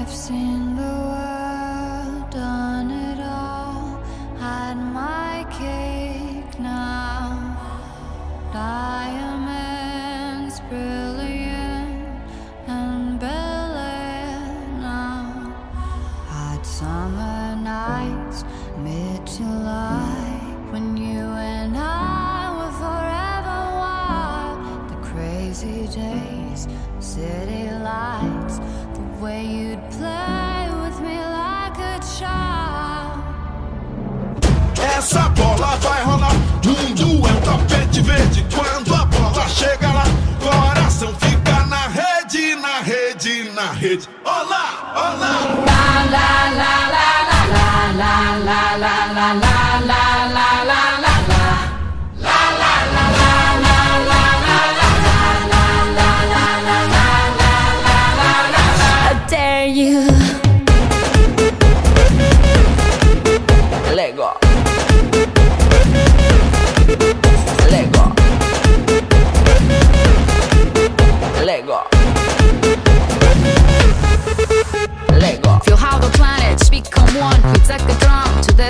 I've seen the world, done it all, had my cake now. Diamonds brilliant and Bel now. Hot summer nights, mid July, when you crazy days, city lights, the way you'd play with me like a child. Essa bola vai rolar. Mundo é um tapete verde. Quando a bola chega lá, coração fica na rede, na rede, na rede. Olá, olá. How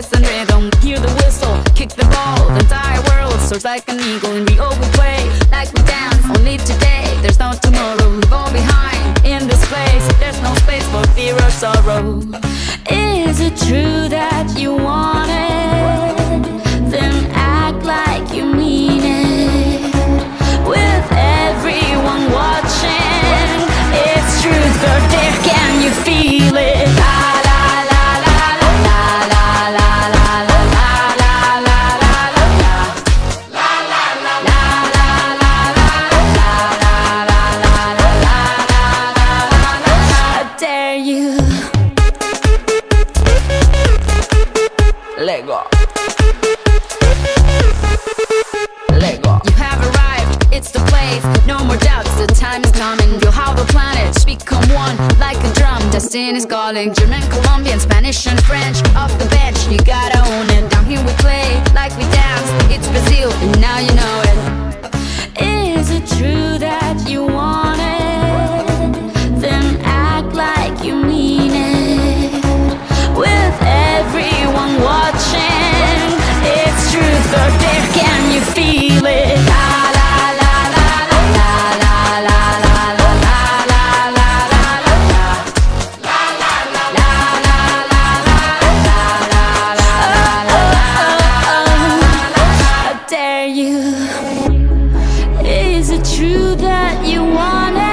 to and rhythm. Hear the whistle, kick the ball. The entire world soars like an eagle. And we all play like we dance. Only today, there's no tomorrow. We fall behind in this place. There's no space for fear or sorrow. Is it true that you want a drum. Destiny's calling. German, Colombian, Spanish, and French. Off the bench, you gotta own it. Down here we play like we dance. It's Brazil, and now you know Is it true that you want it?